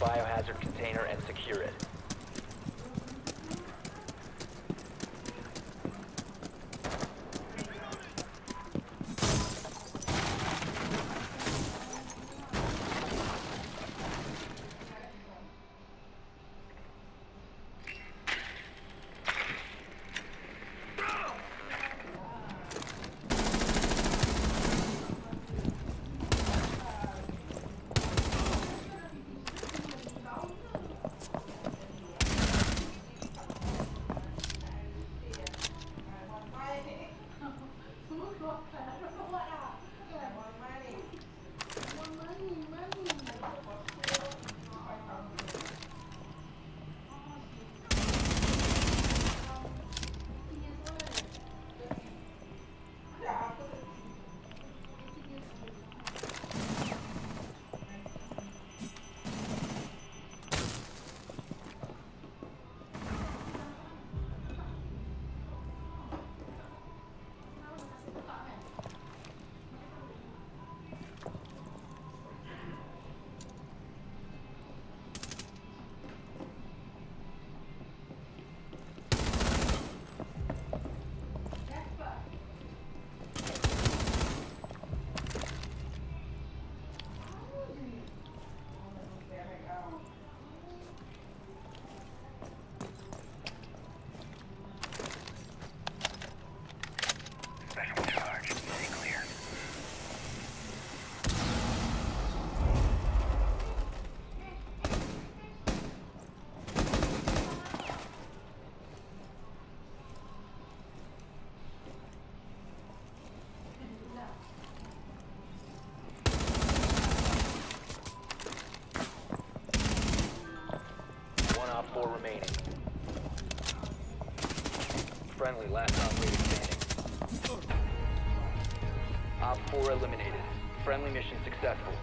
biohazard container and secure it. รวแต่รวดอะแต่บอลไม่บอลไ Friendly, last operator standing. Op four eliminated. Friendly mission successful.